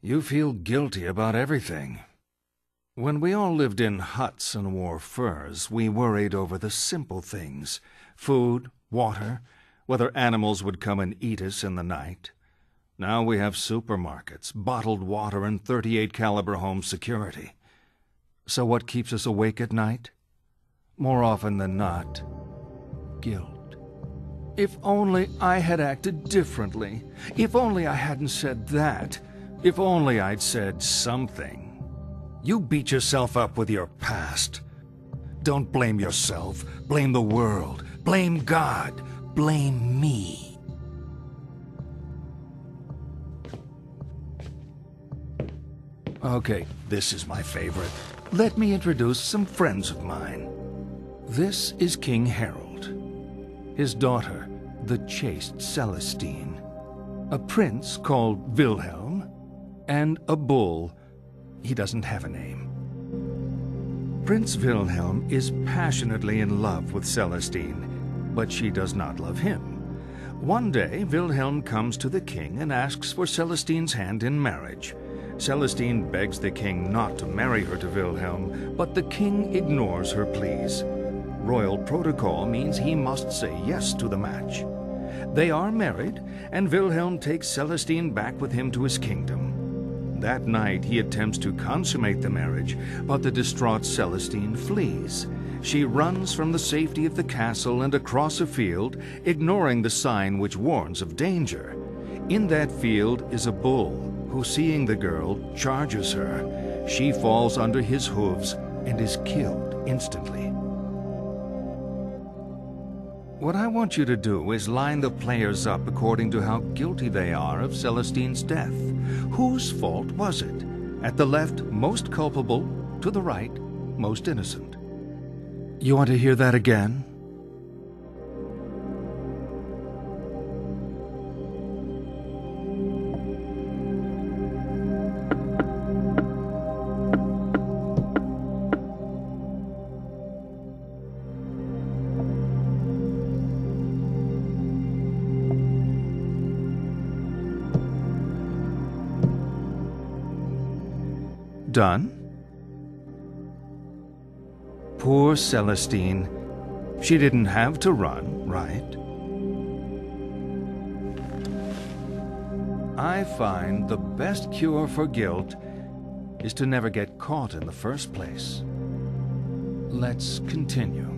You feel guilty about everything. When we all lived in huts and wore furs, we worried over the simple things food, water, whether animals would come and eat us in the night. Now we have supermarkets, bottled water, and 38 caliber home security. So what keeps us awake at night? More often than not, guilt. If only I had acted differently. If only I hadn't said that. If only I'd said something. You beat yourself up with your past. Don't blame yourself. Blame the world. Blame God. Blame me. Okay, this is my favorite. Let me introduce some friends of mine. This is King Harold. His daughter, the chaste Celestine. A prince called Wilhelm. And a bull he doesn't have a name. Prince Wilhelm is passionately in love with Celestine, but she does not love him. One day, Wilhelm comes to the king and asks for Celestine's hand in marriage. Celestine begs the king not to marry her to Wilhelm, but the king ignores her pleas. Royal protocol means he must say yes to the match. They are married, and Wilhelm takes Celestine back with him to his kingdom. That night, he attempts to consummate the marriage, but the distraught Celestine flees. She runs from the safety of the castle and across a field, ignoring the sign which warns of danger. In that field is a bull, who, seeing the girl, charges her. She falls under his hooves and is killed instantly. What I want you to do is line the players up according to how guilty they are of Celestine's death. Whose fault was it? At the left, most culpable, to the right, most innocent. You want to hear that again? Done? Poor Celestine. She didn't have to run, right? I find the best cure for guilt is to never get caught in the first place. Let's continue.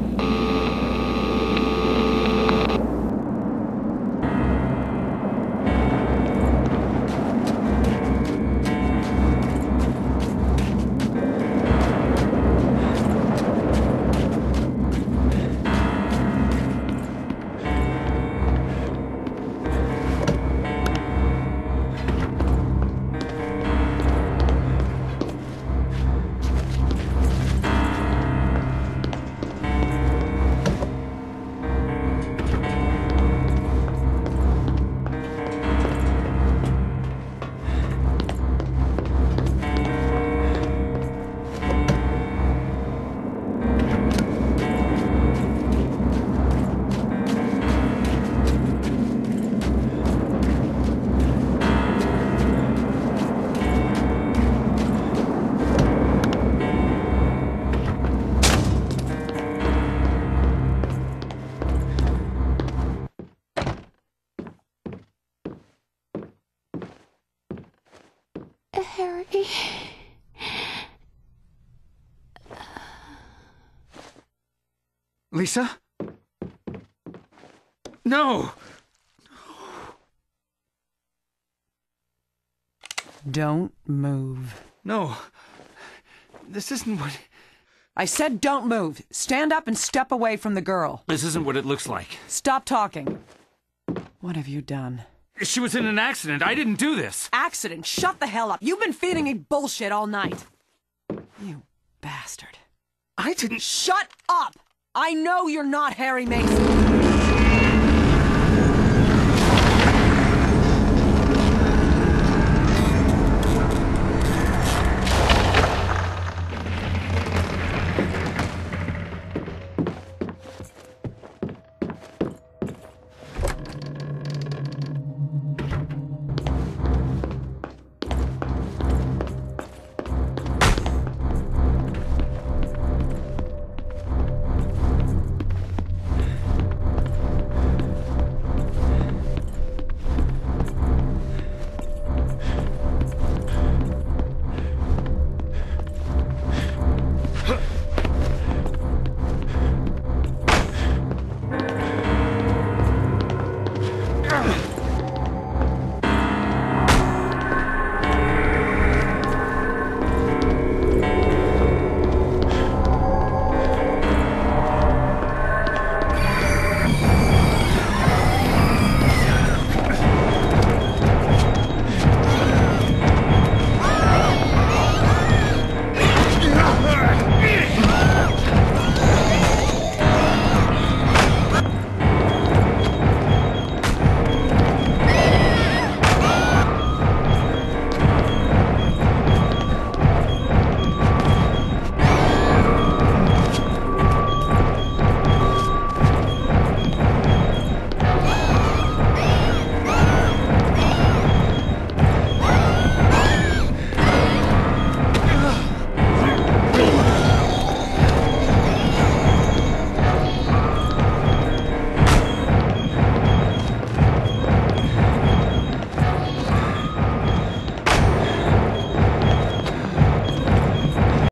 Lisa? No! Don't move. No. This isn't what... I said don't move. Stand up and step away from the girl. This isn't what it looks like. Stop talking. What have you done? She was in an accident. I didn't do this. Accident. Shut the hell up. You've been feeding me bullshit all night. You bastard. I didn't... Shut up! I know you're not Harry Mason.